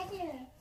I do.